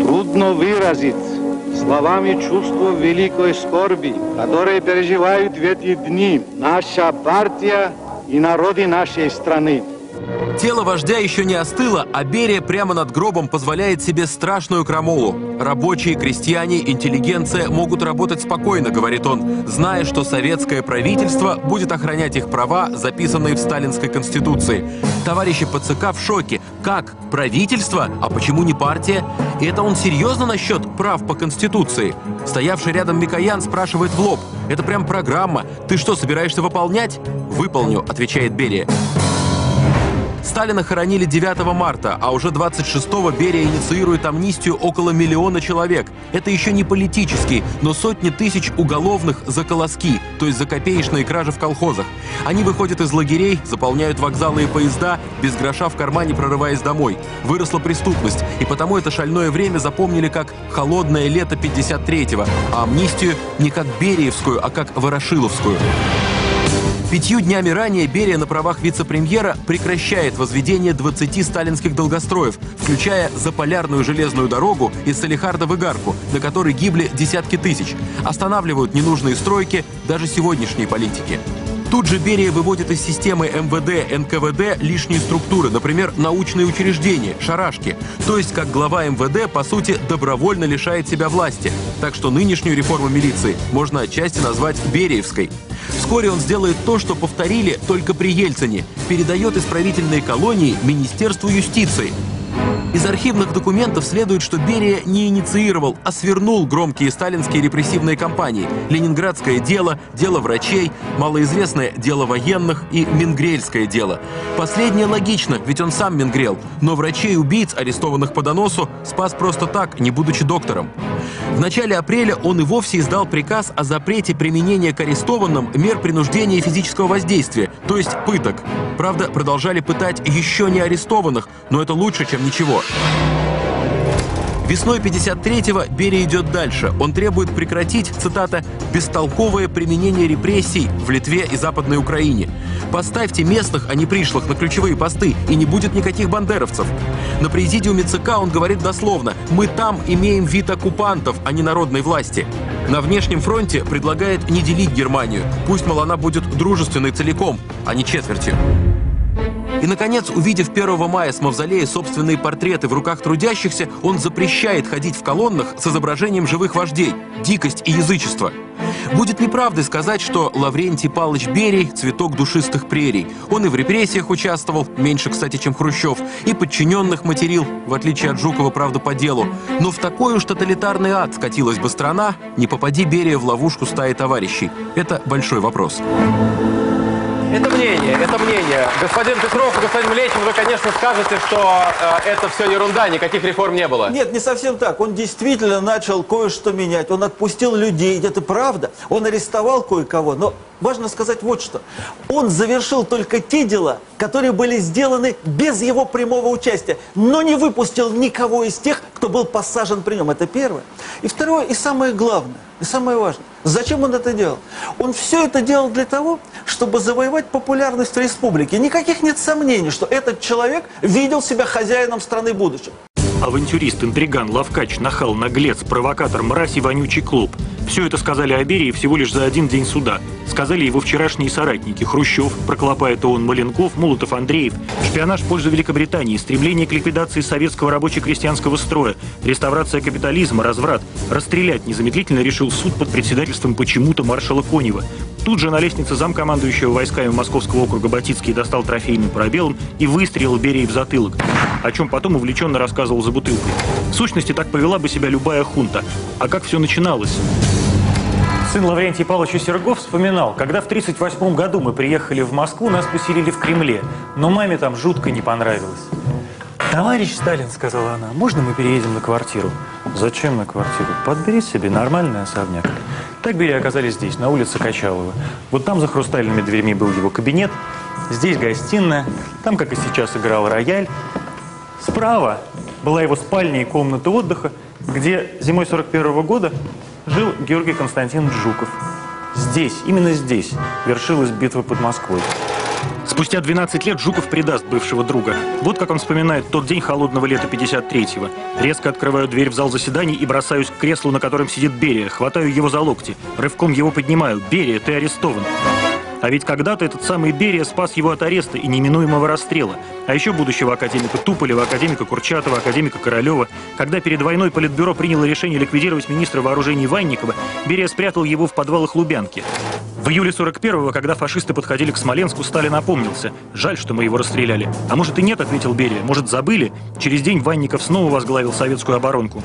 Трудно выразить словами чувство великой скорби, которые переживают в эти дни наша партия и народы нашей страны. Тело вождя еще не остыло, а Берия прямо над гробом позволяет себе страшную крамолу. Рабочие, крестьяне, интеллигенция могут работать спокойно, говорит он, зная, что советское правительство будет охранять их права, записанные в сталинской конституции. Товарищи по ЦК в шоке. Как? Правительство? А почему не партия? И это он серьезно насчет прав по конституции? Стоявший рядом Микоян спрашивает в лоб. Это прям программа. Ты что, собираешься выполнять? Выполню, отвечает Берия. Сталина хоронили 9 марта, а уже 26-го Берия инициирует амнистию около миллиона человек. Это еще не политический, но сотни тысяч уголовных за колоски, то есть за копеечные кражи в колхозах. Они выходят из лагерей, заполняют вокзалы и поезда, без гроша в кармане прорываясь домой. Выросла преступность, и потому это шальное время запомнили как «холодное лето 53-го», а амнистию не как Бериевскую, а как Ворошиловскую. Пятью днями ранее Берия на правах вице-премьера прекращает возведение 20 сталинских долгостроев, включая заполярную железную дорогу из Салихарда в Игарку, на которой гибли десятки тысяч. Останавливают ненужные стройки даже сегодняшние политики. Тут же Берия выводит из системы МВД, НКВД лишние структуры, например, научные учреждения, шарашки. То есть, как глава МВД, по сути, добровольно лишает себя власти. Так что нынешнюю реформу милиции можно отчасти назвать Бериевской. Вскоре он сделает то, что повторили только при Ельцине. Передает исправительные колонии Министерству юстиции. Из архивных документов следует, что Берия не инициировал, а свернул громкие сталинские репрессивные кампании. Ленинградское дело, дело врачей, малоизвестное дело военных и Мингрельское дело. Последнее логично, ведь он сам Мингрел. Но врачей-убийц, арестованных по доносу, спас просто так, не будучи доктором. В начале апреля он и вовсе издал приказ о запрете применения к арестованным мер принуждения и физического воздействия, то есть пыток. Правда, продолжали пытать еще не арестованных, но это лучше, чем ничего. Весной 53-го Берия идет дальше. Он требует прекратить, цитата, «бестолковое применение репрессий в Литве и Западной Украине». Поставьте местных, а не пришлых, на ключевые посты, и не будет никаких бандеровцев. На президиуме ЦК он говорит дословно «Мы там имеем вид оккупантов, а не народной власти». На внешнем фронте предлагает не делить Германию. Пусть, мол, она будет дружественной целиком, а не четвертью. И, наконец, увидев 1 мая с мавзолея собственные портреты в руках трудящихся, он запрещает ходить в колоннах с изображением живых вождей. Дикость и язычество. Будет неправдой сказать, что Лаврентий Палыч Берий – цветок душистых прерий. Он и в репрессиях участвовал, меньше, кстати, чем Хрущев, и подчиненных материл, в отличие от Жукова, правда, по делу. Но в такой уж тоталитарный ад скатилась бы страна, не попади Берия в ловушку стаи товарищей. Это большой вопрос. Это мнение, это мнение. Господин Петров господин Млечин, вы, конечно, скажете, что э, это все ерунда, никаких реформ не было. Нет, не совсем так. Он действительно начал кое-что менять. Он отпустил людей, это правда. Он арестовал кое-кого, но важно сказать вот что. Он завершил только те дела, которые были сделаны без его прямого участия, но не выпустил никого из тех, кто был посажен при нем. Это первое. И второе, и самое главное, и самое важное. Зачем он это делал? Он все это делал для того, чтобы завоевать популярность в республике. Никаких нет сомнений, что этот человек видел себя хозяином страны будущего. Авантюрист, интриган, лавкач, нахал, наглец, провокатор, мразь и вонючий клуб. Все это сказали о Берии всего лишь за один день суда. Сказали его вчерашние соратники Хрущев, Проклопает ООН Маленков, Молотов Андреев. Шпионаж в пользу Великобритании, стремление к ликвидации советского рабоче-крестьянского строя, реставрация капитализма, разврат. Расстрелять незамедлительно решил суд под председательством почему-то маршала Конева. Тут же на лестнице замкомандующего войсками Московского округа Батицкий достал трофейным пробелом и выстрелил Берии в затылок, о чем потом увлеченно рассказывал за бутылкой. В сущности, так повела бы себя любая хунта. А как все начиналось? Сын Лаврентий Павлович Сергов вспоминал, когда в 1938 году мы приехали в Москву, нас поселили в Кремле, но маме там жутко не понравилось. «Товарищ Сталин», — сказала она, — «можно мы переедем на квартиру?» «Зачем на квартиру? Подбери себе нормальный особняк». Так Берия оказались здесь, на улице Качалова. Вот там за хрустальными дверьми был его кабинет, здесь гостиная, там, как и сейчас, играл рояль. Справа была его спальня и комната отдыха, где зимой 41 -го года жил Георгий Константинович Жуков. Здесь, именно здесь, вершилась битва под Москвой. Спустя 12 лет Жуков предаст бывшего друга. Вот как он вспоминает тот день холодного лета 53-го. Резко открываю дверь в зал заседаний и бросаюсь к креслу, на котором сидит Берия. Хватаю его за локти. Рывком его поднимаю. «Берия, ты арестован!» А ведь когда-то этот самый Берия спас его от ареста и неминуемого расстрела. А еще будущего академика Туполева, академика Курчатова, академика Королева. Когда перед войной Политбюро приняло решение ликвидировать министра вооружений Ванникова, Берия спрятал его в подвалах Лубянки. В июле 41-го, когда фашисты подходили к Смоленску, Сталин опомнился. Жаль, что мы его расстреляли. А может и нет, ответил Берия. Может забыли? Через день Ванников снова возглавил советскую оборонку.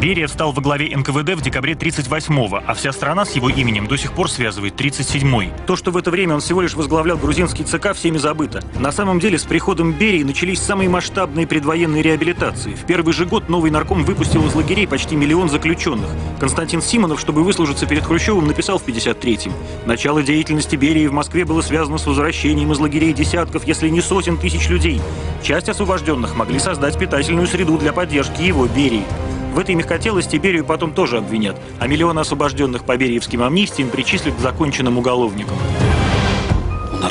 Берия встал во главе НКВД в декабре 38-го, а вся страна с его именем до сих пор связывает 37-й. То, что в это время он всего лишь возглавлял грузинский ЦК, всеми забыто. На самом деле, с приходом Берии начались самые масштабные предвоенные реабилитации. В первый же год новый нарком выпустил из лагерей почти миллион заключенных. Константин Симонов, чтобы выслужиться перед Хрущевым, написал в 53-м. Начало деятельности Берии в Москве было связано с возвращением из лагерей десятков, если не сотен тысяч людей. Часть освобожденных могли создать питательную среду для поддержки его, Берии. В этой мягкотелости Берию потом тоже обвинят, а миллионы освобожденных по бериевским амнистиям причислят к законченным уголовникам.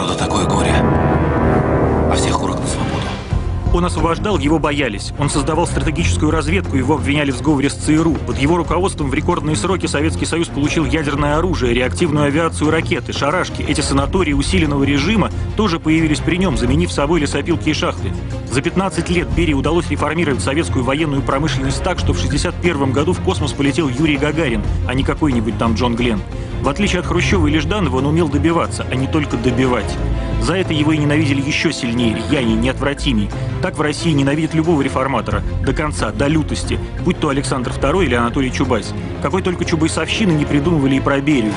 Народа такое горе. А всех урок на свободу. Он освобождал, его боялись. Он создавал стратегическую разведку, его обвиняли в сговоре с ЦРУ. Под его руководством в рекордные сроки Советский Союз получил ядерное оружие, реактивную авиацию, ракеты, шарашки. Эти санатории усиленного режима тоже появились при нем, заменив собой лесопилки и шахты. За 15 лет Берии удалось реформировать советскую военную промышленность так, что в 1961 году в космос полетел Юрий Гагарин, а не какой-нибудь там Джон Гленн. В отличие от Хрущева или Жданова, он умел добиваться, а не только добивать. За это его и ненавидели еще сильнее, рьяней, неотвратимей. Так в России ненавидят любого реформатора. До конца, до лютости. Будь то Александр II или Анатолий Чубайс. Какой только Чубайсовщины не придумывали и про Берию.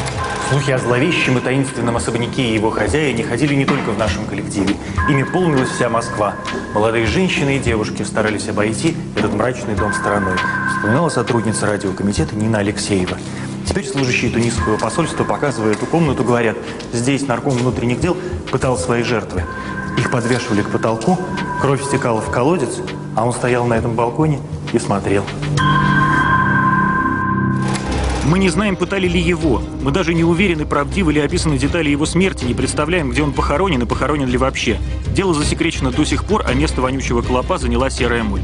Слухи о зловещем и таинственном особняке и его хозяине ходили не только в нашем коллективе. Ими полнилась вся Москва. Молодые женщины и девушки старались обойти этот мрачный дом стороной. Вспоминала сотрудница радиокомитета Нина Алексеева. Теперь служащие тунисского посольства, показывая эту комнату, говорят, здесь нарком внутренних дел пытал свои жертвы. Их подвешивали к потолку, кровь стекала в колодец, а он стоял на этом балконе и смотрел. Мы не знаем, пытали ли его. Мы даже не уверены, правдивы ли описаны детали его смерти, не представляем, где он похоронен и похоронен ли вообще. Дело засекречено до сих пор, а место вонючего клопа заняла серая моль.